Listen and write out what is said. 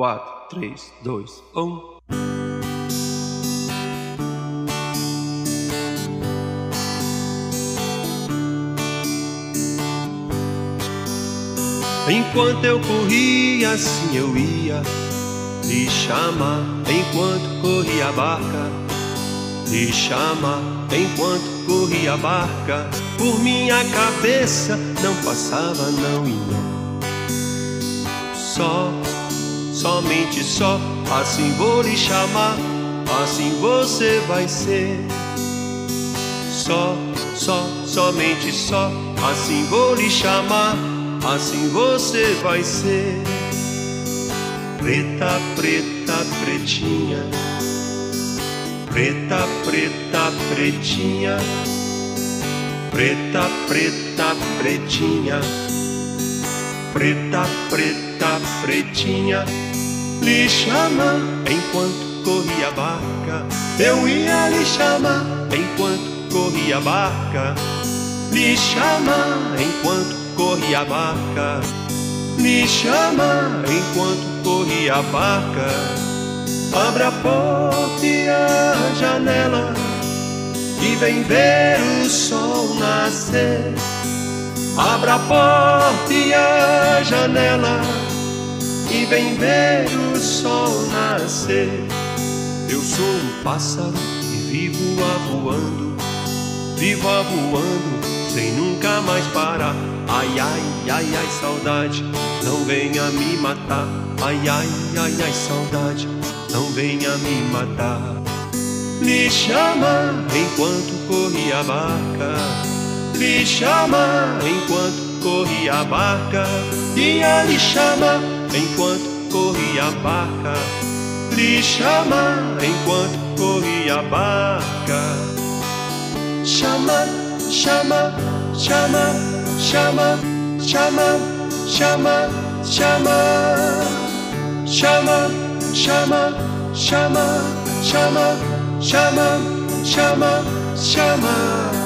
quatro, três, dois, um. Enquanto eu corria, assim eu ia lhe chamar. Enquanto corria a barca, lhe chamar. Enquanto corria a barca, por minha cabeça não passava não e não. Só, somente só, assim vou lhe chamar. Assim você vai ser. Só, só, somente só, assim vou lhe chamar assim você vai ser. Preta, preta, pretinha, preta, preta, pretinha, preta, preta, pretinha, preta, preta, pretinha, lhe chama enquanto corria a barca. Eu ia lhe chamar enquanto corria a barca, lhe chama enquanto corria a barca, me chama enquanto corria a barca. Abra a porta e a janela e vem ver o sol nascer. Abra a porta e a janela e vem ver o sol nascer. Eu sou um pássaro e vivo avoando, vivo avoando sem nunca mais parar. Ai, ai, ai, ai, saudade, não venha me matar. Ai, ai, ai, ai, saudade, não venha me matar. Me chama enquanto corre a barca. Me chama enquanto corre a barca. E lhe chama enquanto corre a barca. Lhe chama enquanto corre a barca. Chama, chama, chama chama, chama, chama, chama, chama, chama, chama, chama, chama, chama, chama.